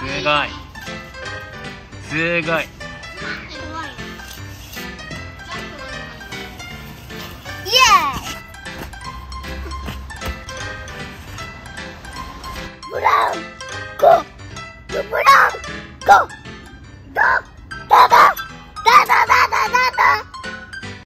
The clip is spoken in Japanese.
すごい。すごい。イエーイ。ブラウンゴブラウンゴ